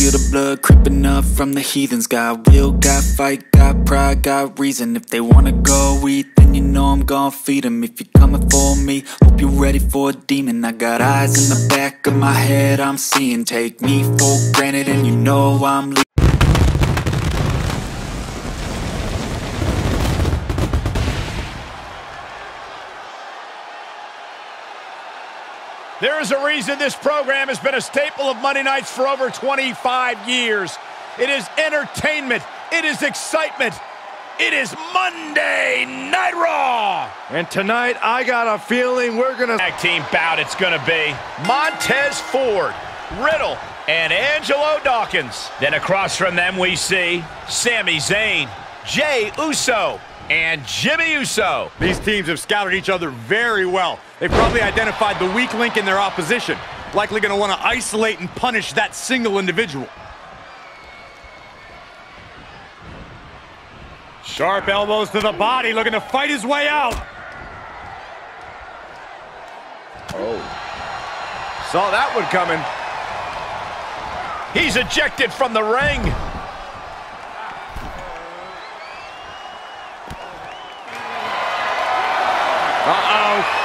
feel the blood creeping up from the heathens. Got will, got fight, got pride, got reason. If they wanna go eat, then you know I'm gon' feed them If you're coming for me, hope you're ready for a demon. I got eyes in the back of my head, I'm seeing. Take me for granted and you know I'm leaving There is a reason this program has been a staple of Monday nights for over 25 years. It is entertainment. It is excitement. It is Monday Night Raw. And tonight, I got a feeling we're going to... Tag team bout it's going to be Montez Ford, Riddle, and Angelo Dawkins. Then across from them we see Sami Zayn, Jey Uso, and Jimmy Uso. These teams have scouted each other very well. They've probably identified the weak link in their opposition. Likely going to want to isolate and punish that single individual. Sharp elbows to the body, looking to fight his way out. Oh. Saw that one coming. He's ejected from the ring.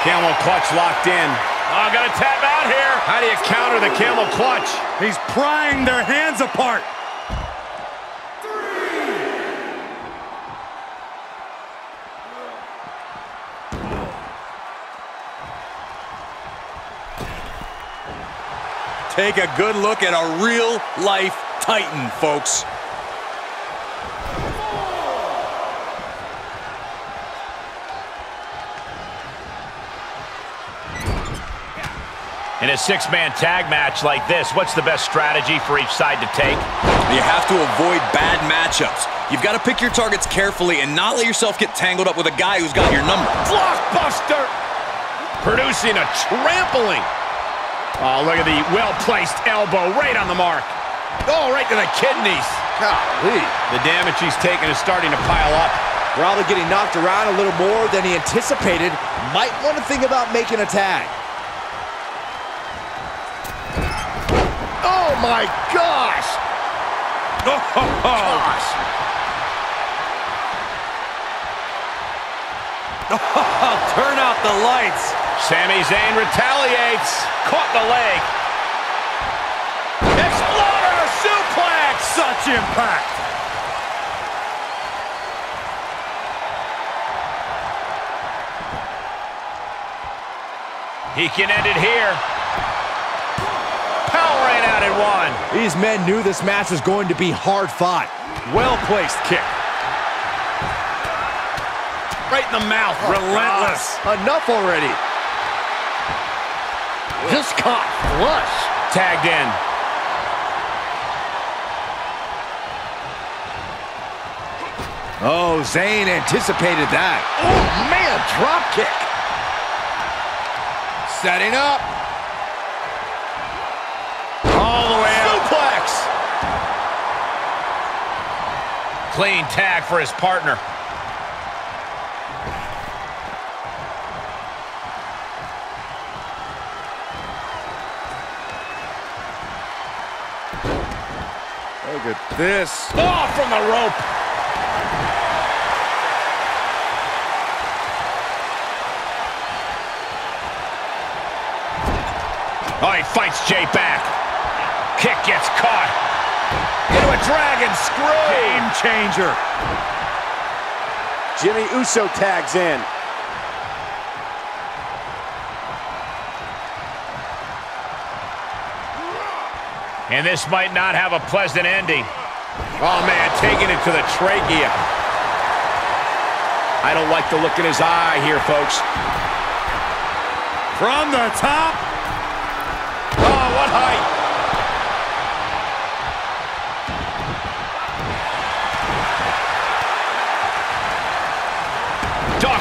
Camel clutch locked in. Oh, got a tap out here. How do you counter the camel clutch? He's prying their hands apart. Take a good look at a real-life Titan, folks. In a six-man tag match like this, what's the best strategy for each side to take? You have to avoid bad matchups. You've got to pick your targets carefully and not let yourself get tangled up with a guy who's got your number. Blockbuster! Producing a trampling. Oh, look at the well-placed elbow right on the mark. Oh, right to the kidneys. Golly. The damage he's taken is starting to pile up. Probably getting knocked around a little more than he anticipated. Might want to think about making a tag. My gosh! Oh, Gosh! Oh, turn out the lights. Sami Zayn retaliates. Caught the leg. Exploder suplex! Such impact. He can end it here. These men knew this match was going to be hard fought. Well-placed kick. Right in the mouth. Oh, relentless. Enough already. Just caught flush. Tagged in. Oh, Zayn anticipated that. Oh, man, drop kick. Setting up. Clean tag for his partner. Look at this. Oh, from the rope. Oh, he fights Jey back. Kick gets caught. Into a dragon screw. Game changer. Jimmy Uso tags in. And this might not have a pleasant ending. Oh, man, taking it to the trachea. I don't like the look in his eye here, folks. From the top. Oh, what height.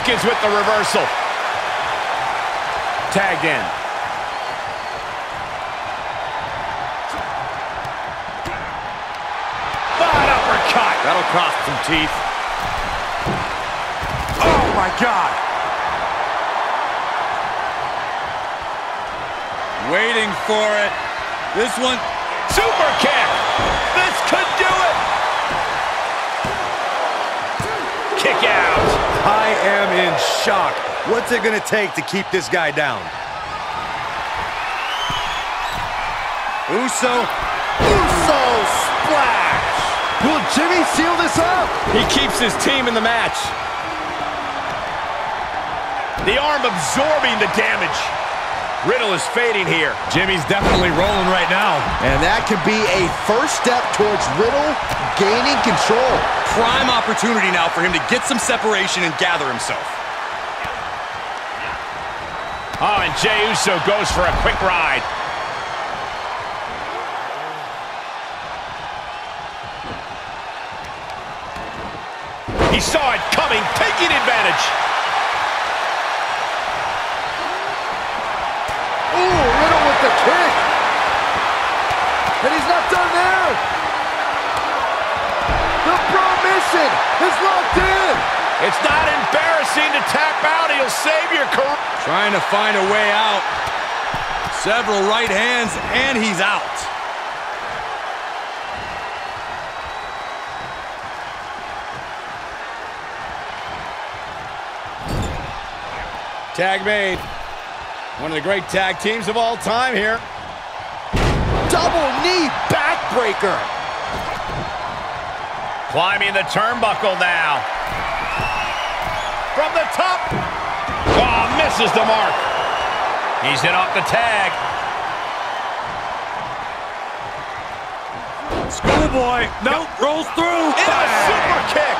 Dawkins with the reversal. Tagged in. Bad uppercut. That'll cost some teeth. Oh, my God. Waiting for it. This one. Super kick. This could do it! Kick out. I am in shock. What's it going to take to keep this guy down? Uso. Uso splash! Will Jimmy seal this up? He keeps his team in the match. The arm absorbing the damage. Riddle is fading here. Jimmy's definitely rolling right now. And that could be a first step towards Riddle gaining control. Prime opportunity now for him to get some separation and gather himself. Oh, and Jey Uso goes for a quick ride. He saw it coming, taking advantage. Ooh, Riddle with the kick. And he's not done there. The Bromission is locked in. It's not embarrassing to tap out. He'll save your career. Trying to find a way out. Several right hands, and he's out. Tag made. One of the great tag teams of all time here. Double knee backbreaker. Climbing the turnbuckle now. From the top. Oh, misses the mark. He's in off the tag. Schoolboy. Nope. Rolls through. In a super kick.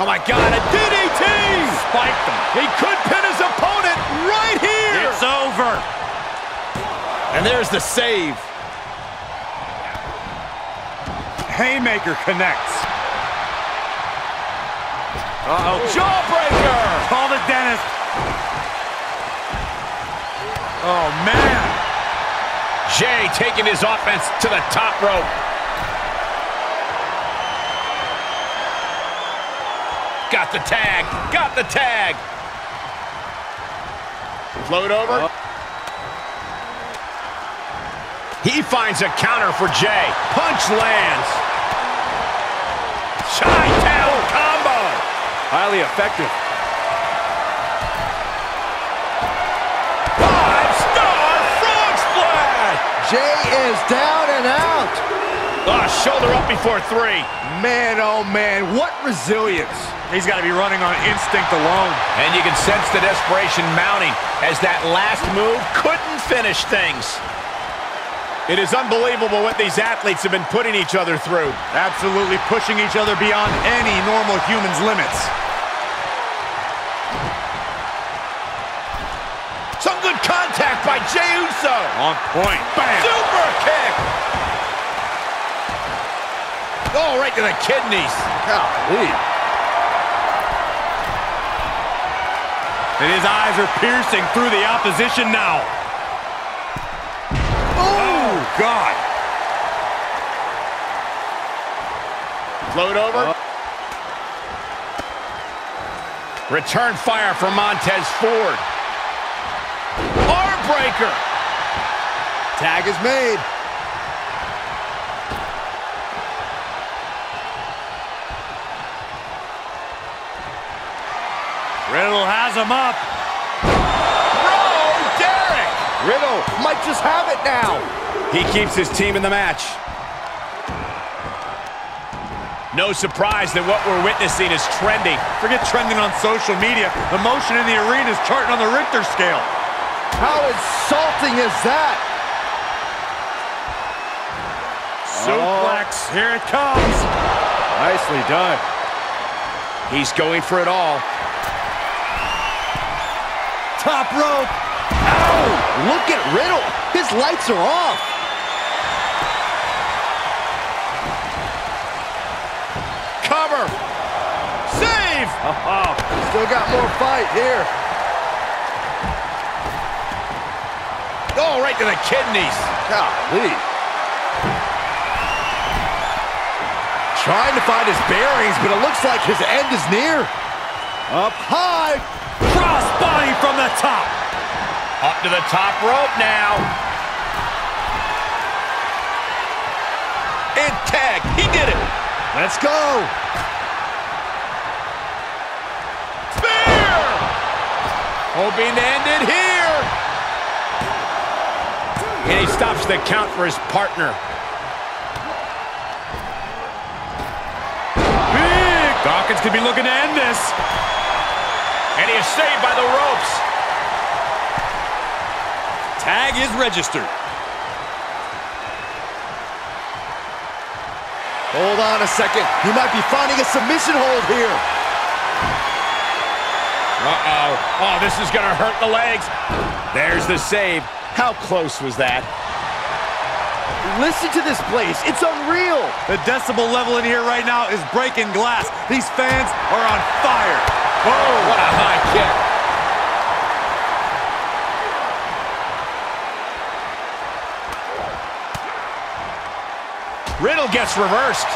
Oh my God, a DDT! Spiked him. He could pin his opponent right here! It's over. And there's the save. Haymaker connects. Uh-oh. Jawbreaker! Call the dentist. Oh, man. Jey taking his offense to the top rope. Got the tag. Got the tag. Float over. He finds a counter for Jey. Punch lands. Chi-Town combo. Highly effective. Five-star frog splash. Jey is down and out. Oh, shoulder up before three. Man, oh, man, what resilience. He's got to be running on instinct alone. And you can sense the desperation mounting as that last move couldn't finish things. It is unbelievable what these athletes have been putting each other through. Absolutely pushing each other beyond any normal human's limits. Some good contact by Jey Uso. On point. Bam! Super kick. Oh, right to the kidneys. Golly. And his eyes are piercing through the opposition now. Oh, God. Float over. Oh. Return fire for Montez Ford. Arm breaker. Tag is made. Has him up. Bro, Derek. Riddle might just have it now. He keeps his team in the match. No surprise that what we're witnessing is trending. Forget trending on social media. The motion in the arena is charting on the Richter scale. How insulting is that? Suplex. Here it comes. Nicely done. He's going for it all. Top rope. Ow! Look at Riddle. His lights are off. Cover. Save. Still got more fight here. Oh, right to the kidneys. Golly. Trying to find his bearings, but it looks like his end is near. Up high. From the top. Up to the top rope now. And tag. He did it. Let's go. Spear! Hoping to end it here. And he stops the count for his partner. Big. Dawkins could be looking to end this. And he is saved by the ropes. Tag is registered. Hold on a second. He might be finding a submission hold here. Uh-oh. Oh, this is going to hurt the legs. There's the save. How close was that? Listen to this place. It's unreal. The decibel level in here right now is breaking glass. These fans are on fire. Oh, what a high kick. Riddle gets reversed.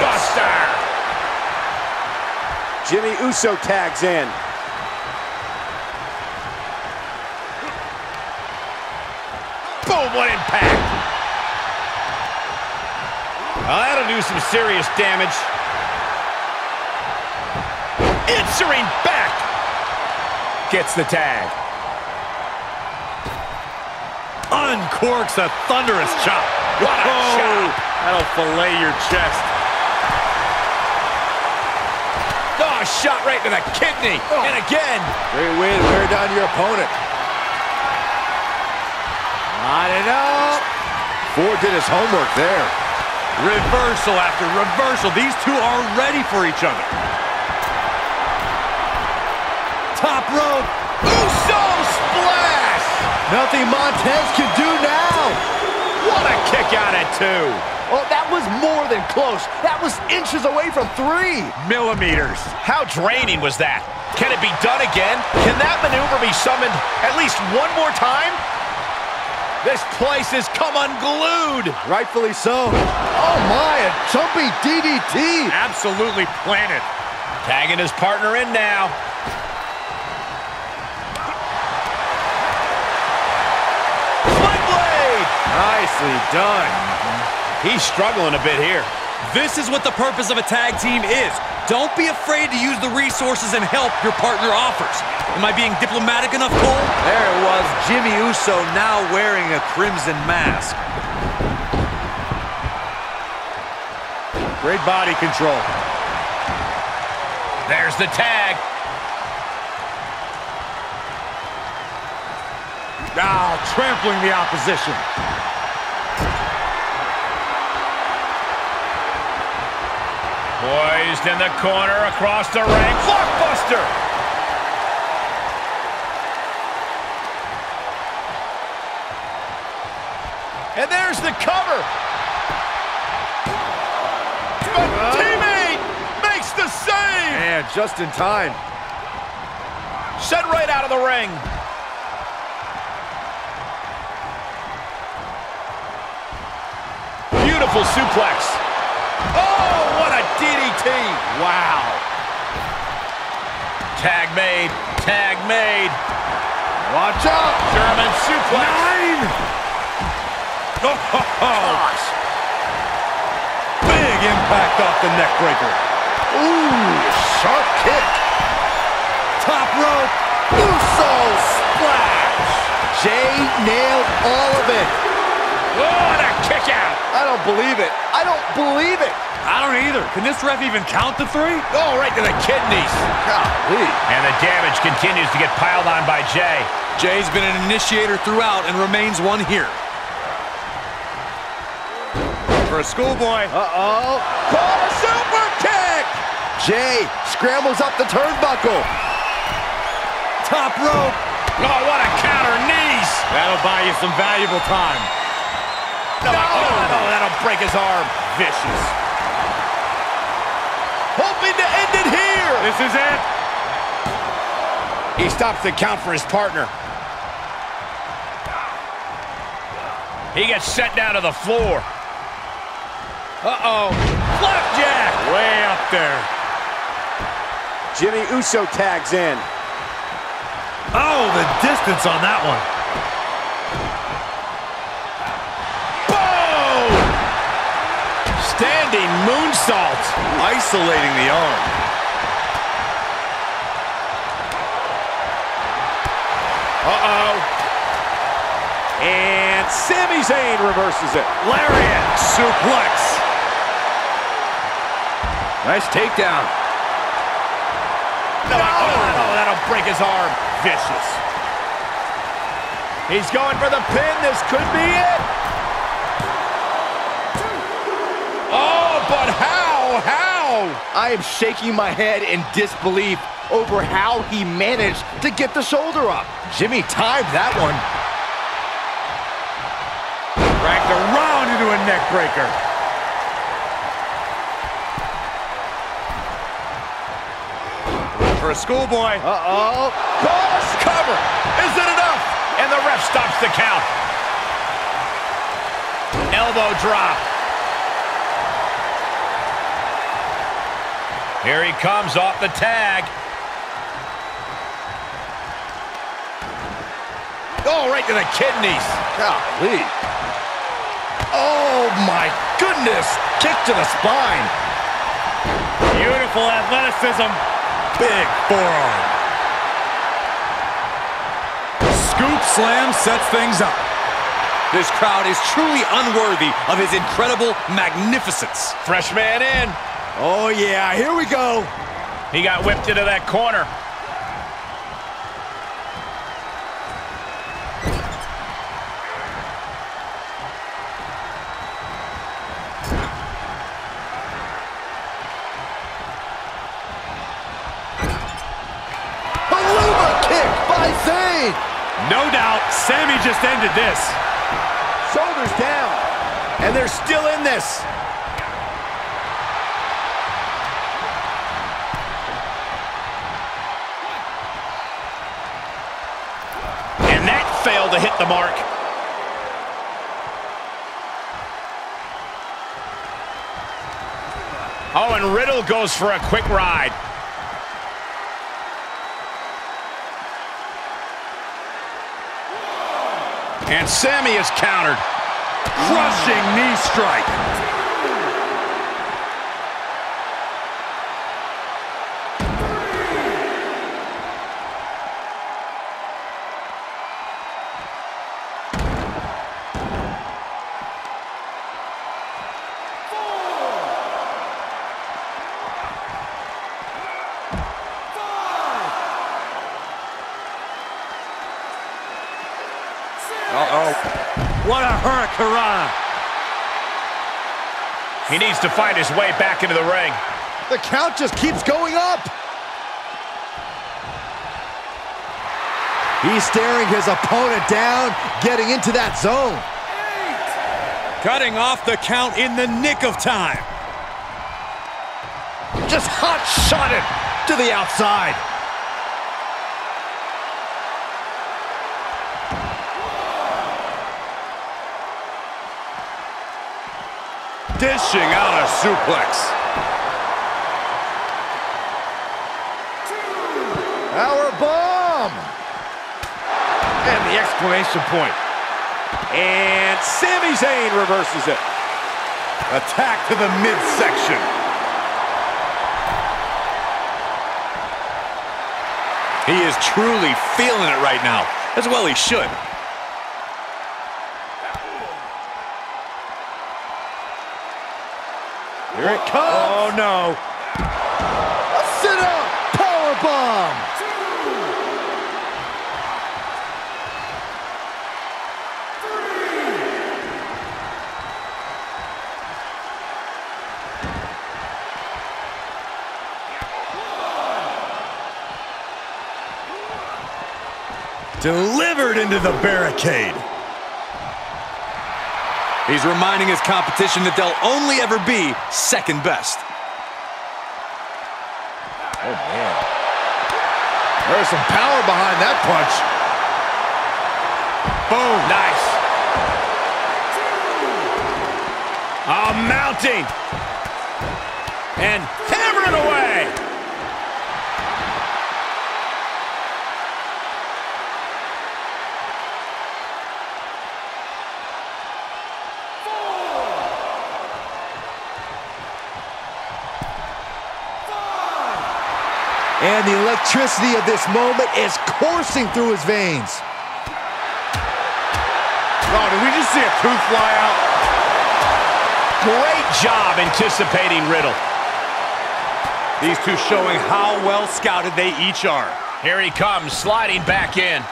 Buster. Jimmy Uso tags in. Boom, what impact. Well, that'll do some serious damage. Answering back. Gets the tag. Uncorks a thunderous chop. What a Oh, chop. That'll fillet your chest. Oh, shot right to the kidney. Oh. And again. Great way to wear down your opponent. Not enough. Ford did his homework there. Reversal after reversal. These two are ready for each other. Top rope. Uso splash. Nothing Montez can do now. What a kick out at two. Oh, that was more than close. That was inches away from three. Millimeters. How draining was that? Can it be done again? Can that maneuver be summoned at least one more time? This place has come unglued. Rightfully so. Oh my, a jumping DDT. Absolutely planted. Tagging his partner in now. Sling blade. Nicely done. He's struggling a bit here. This is what the purpose of a tag team is. Don't be afraid to use the resources and help your partner offers. Am I being diplomatic enough, Cole? There it was, Jimmy Uso now wearing a crimson mask. Great body control. There's the tag. Now trampling the opposition. Poised in the corner across the ring. Blockbuster. And there's the cover. But teammate makes the save. And just in time. Sent right out of the ring. Beautiful suplex. What a DDT. Wow. Tag made. Tag made. Watch out. German suplex. Nine. Oh, ho, ho. Gosh. Big impact off the neck breaker. Ooh, sharp kick. Top rope. Uso splash. Jey nailed it. Oh, and a kick out. I don't believe it. I don't believe it. I don't either. Can this ref even count the three? Oh, right to the kidneys. Golly. And the damage continues to get piled on by Jey. Jey's been an initiator throughout and remains one here. For a schoolboy. Uh-oh. Call a super kick. Jey scrambles up the turnbuckle. Top rope. Oh, what a counter. Knees. That'll buy you some valuable time. No, oh, no, that'll break his arm. Vicious. Hoping to end it here. This is it. He stops the count for his partner. He gets sent down to the floor. Uh-oh. flapjack. Way up there. Jimmy Uso tags in. Oh, the distance on that one. Moonsault. Isolating the arm. Uh-oh. And Sami Zayn reverses it. Lariat. Suplex. Nice takedown. No, oh, that'll break his arm. Vicious. He's going for the pin. This could be it. Oh, but how? How? I am shaking my head in disbelief over how he managed to get the shoulder up. Jimmy timed that one. Dragged around into a neck breaker. For a schoolboy. Uh-oh. Cross cover. Is it enough? And the ref stops the count. Elbow drop. Here he comes off the tag. Oh, right to the kidneys. Golly. Oh, my goodness. Kick to the spine. Beautiful athleticism. Big forearm. Scoop slam sets things up. This crowd is truly unworthy of his incredible magnificence. Fresh man in. Oh, yeah. Here we go. He got whipped into that corner. Helluva kick by Zayn. No doubt, Sami just ended this. Shoulders down. And they're still in this. Failed to hit the mark. Oh, and Riddle goes for a quick ride. And Sami is countered. Crushing knee strike. He needs to find his way back into the ring. The count just keeps going up. He's staring his opponent down, getting into that zone. Cutting off the count in the nick of time. Just hot shot it to the outside. Dishing out a suplex. Power bomb. And the exclamation point. And Sami Zayn reverses it. Attack to the midsection. He is truly feeling it right now. As well he should. Here it comes. Oh, no. A sit up. Power bomb. Delivered into the barricade. He's reminding his competition that they'll only ever be second best. Oh, man. There's some power behind that punch. Boom. Nice. Oh, mounting. and hammering away. And the electricity of this moment is coursing through his veins. Oh, did we just see a tooth fly out? Great job anticipating Riddle. These two showing how well scouted they each are. Here he comes, sliding back in.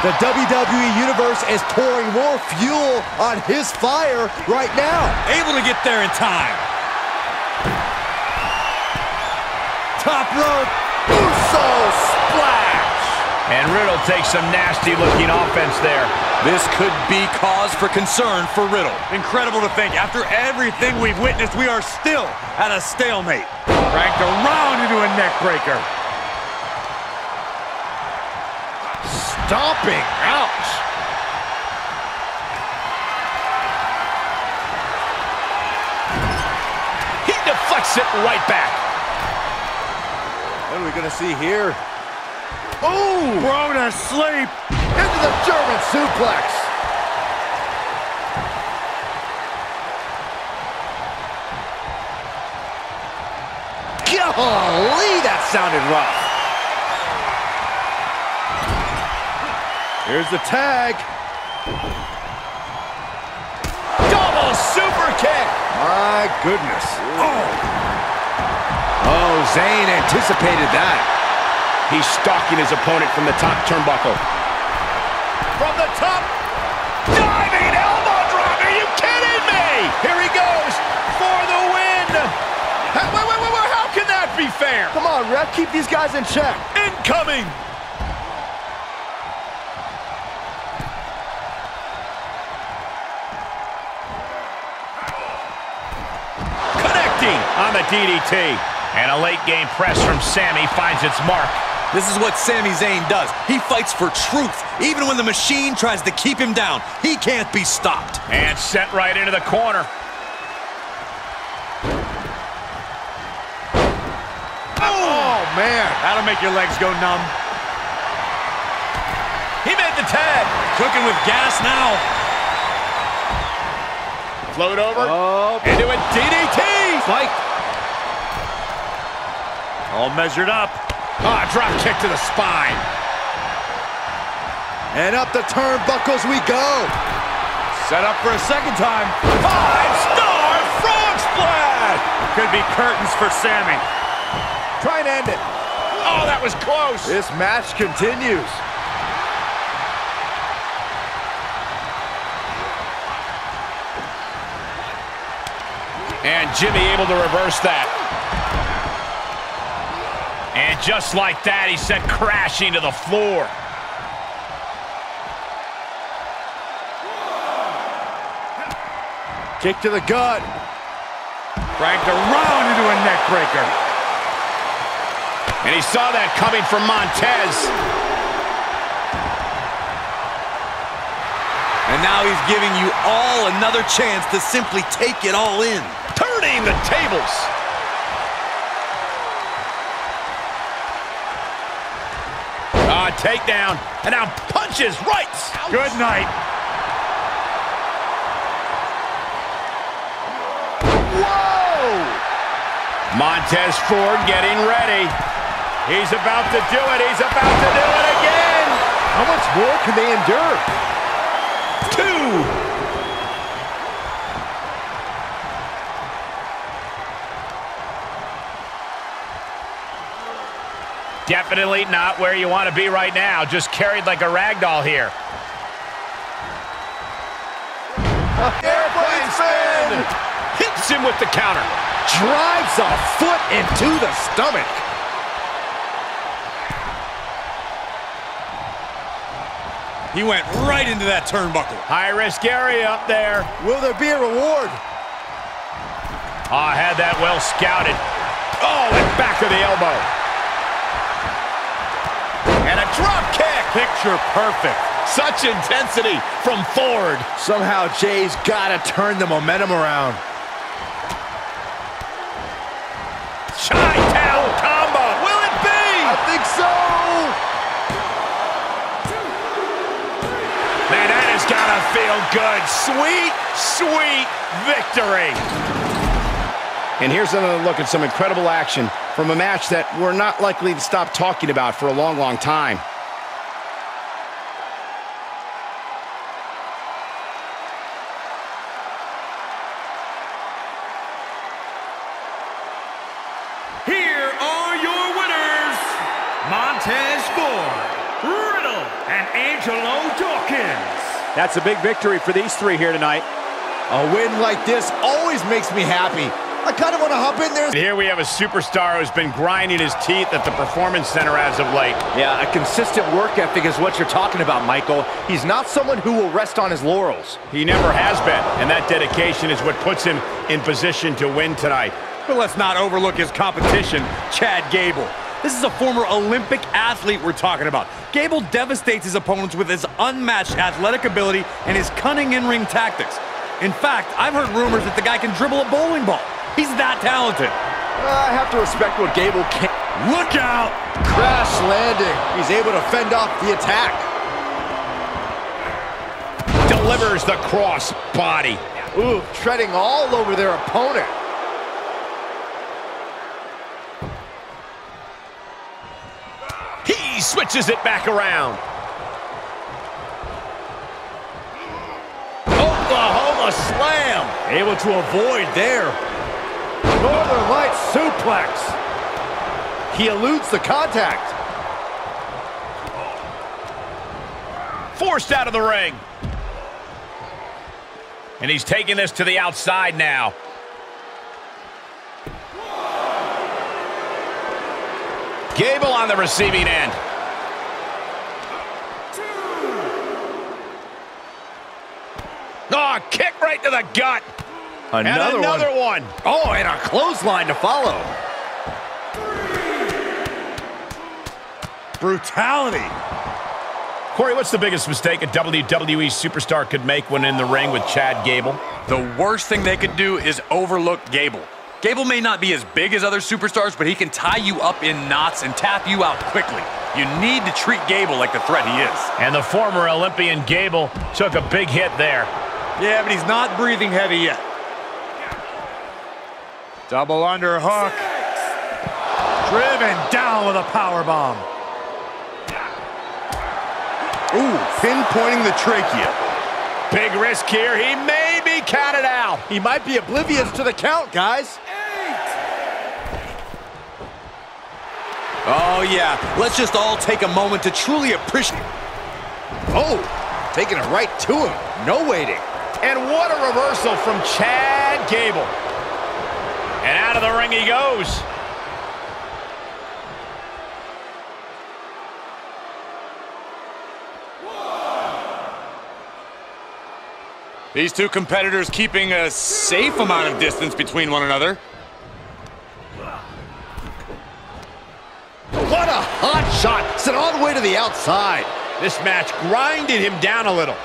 The WWE Universe is pouring more fuel on his fire right now. Able to get there in time. Top rope, Uso splash. And Riddle takes some nasty-looking offense there. This could be cause for concern for Riddle. Incredible to think, after everything we've witnessed, we are still at a stalemate. Cranked around into a neck breaker. Stomping, ouch. He deflects it right back. Are we gonna see here? Ooh! Thrown asleep. Into the German suplex. Golly, that sounded rough. Here's the tag. Double super kick. My goodness. Oh, oh Zayn anticipated that. He's stalking his opponent from the top turnbuckle. From the top, diving elbow drop. Are you kidding me? Here he goes for the win. Hey, Wait, wait, wait, wait. How can that be fair? Come on, ref, keep these guys in check. Incoming. Connecting on the DDT. And a late game press from Sami finds its mark. This is what Sami Zayn does. He fights for truth. Even when the machine tries to keep him down, he can't be stopped. And sent right into the corner. Oh, man. That'll make your legs go numb. He made the tag. Cooking with gas now. Float over. Oh, Into a DDT. fight. All measured up. Ah, drop kick to the spine. And up the turnbuckles we go. Set up for a second time. Five-star frog splash. Could be curtains for Sami. Try and end it. Oh, that was close. This match continues. And Jimmy able to reverse that. And just like that, he sent crashing to the floor. Kick to the gut. Cranked around into a neck breaker. And he saw that coming from Montez. And now he's giving you all another chance to simply take it all in. Turning the tables. Takedown. And now punches right. Good night. Whoa! Montez Ford getting ready. He's about to do it. He's about to do it again. How much more can they endure? Definitely not where you want to be right now. Just carried like a rag doll here. Airplane spin! Hits him with the counter. Drives a foot into the stomach. He went right into that turnbuckle. High risk area up there. Will there be a reward? Ah, had that well scouted. Oh, and back of the elbow. And a drop kick. Picture perfect. Such intensity from Ford. Somehow Jey's got to turn the momentum around. Chi-town combo. Will it be? I think so. Man, that has got to feel good. Sweet, sweet victory. And here's another look at some incredible action from a match that we're not likely to stop talking about for a long, long time. Here are your winners, Montez Ford, Riddle, and Angelo Dawkins. That's a big victory for these three here tonight. A win like this always makes me happy. I kind of want to hop in there. Here we have a superstar who's been grinding his teeth at the Performance Center as of late. Yeah, a consistent work ethic is what you're talking about, Michael. He's not someone who will rest on his laurels. He never has been, and that dedication is what puts him in position to win tonight. But let's not overlook his competition, Chad Gable. This is a former Olympic athlete we're talking about. Gable devastates his opponents with his unmatched athletic ability and his cunning in-ring tactics. In fact, I've heard rumors that the guy can dribble a bowling ball. He's that talented. Uh, I have to respect what Gable can. Look out! Crash landing. He's able to fend off the attack. Delivers the cross body. Ooh, treading all over their opponent. He switches it back around. Oklahoma slam. Able to avoid there. Northern Lights suplex. He eludes the contact. Forced out of the ring. And he's taking this to the outside now. Gable on the receiving end. Oh, kick right to the gut. Another, and another one. one. Oh, and a clothesline to follow. Brutality. Corey, what's the biggest mistake a WWE superstar could make when in the ring with Chad Gable? The worst thing they could do is overlook Gable. Gable may not be as big as other superstars, but he can tie you up in knots and tap you out quickly. You need to treat Gable like the threat he is. And the former Olympian Gable took a big hit there. Yeah, but he's not breathing heavy yet. Double underhook. Driven down with a power bomb. Ooh, pinpointing the trachea. Big risk here. He may be counted out. He might be oblivious to the count, guys. Oh, yeah. Let's just all take a moment to truly appreciate. Oh, taking it right to him. No waiting. And what a reversal from Chad Gable. And out of the ring he goes. These two competitors keeping a safe amount of distance between one another. What a hot shot. Sent all the way to the outside. This match grinded him down a little.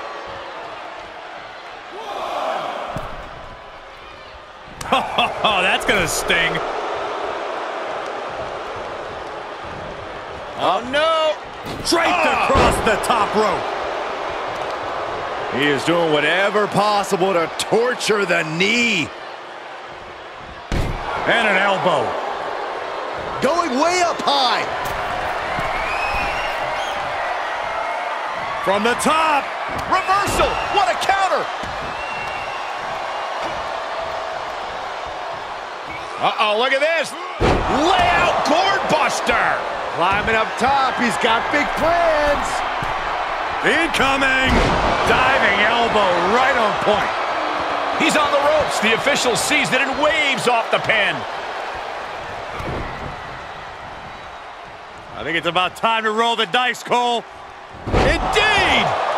Oh, that's gonna sting. Oh, no. Draped ah. across the top rope. He is doing whatever possible to torture the knee. And an elbow. Going way up high. From the top. Reversal. What a counter. Uh-oh, look at this. Layout gourd buster. Climbing up top. He's got big plans. Incoming. Diving elbow right on point. He's on the ropes. The official sees it and waves off the pin. I think it's about time to roll the dice, Cole. Indeed.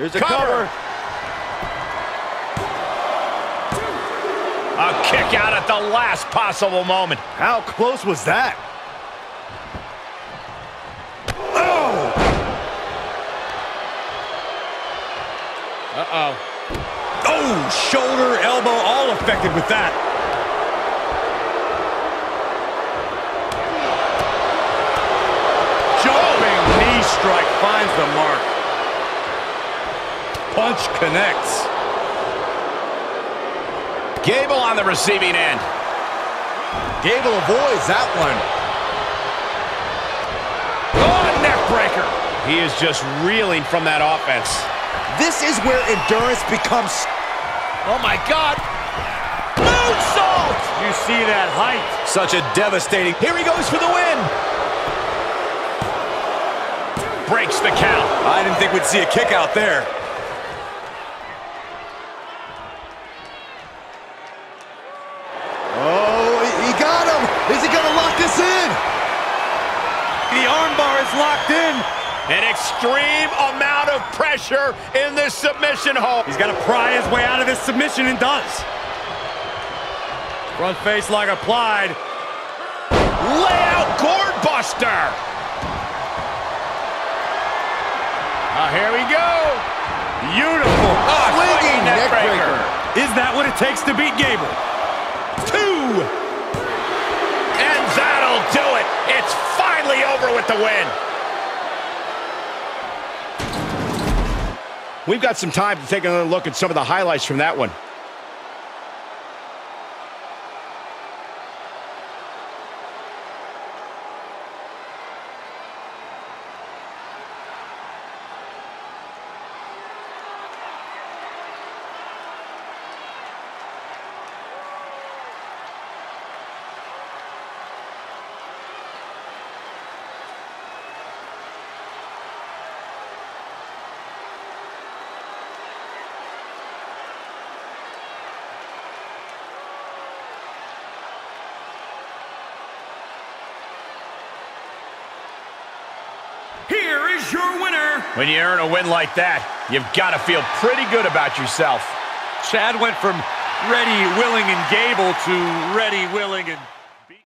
Here's a Cover. cover. A kick out at the last possible moment. How close was that? Oh! Uh-oh. Oh, shoulder, elbow, all affected with that. Jumping knee strike finds the mark. Punch connects. Gable on the receiving end. Gable avoids that one. Oh, neck breaker. He is just reeling from that offense. This is where endurance becomes... Oh, my God. Moonsault! You see that height. Such a devastating... Here he goes for the win. Breaks the count. I didn't think we'd see a kick out there. Oh, he got him. Is he going to lock this in? The armbar is locked in. An extreme amount of pressure in this submission hold. He's got to pry his way out of this submission and does. Front face lock applied. Layout gourd buster. Oh, here we go. Beautiful. Oh, Swinging neck breaker. Is that what it takes to beat Gable? Two. And that'll do it. It's finally over with the win. We've got some time to take another look at some of the highlights from that one. Here is your winner, When you earn a win like that, you've got to feel pretty good about yourself. Chad went from ready, willing, and Gable to ready, willing, and...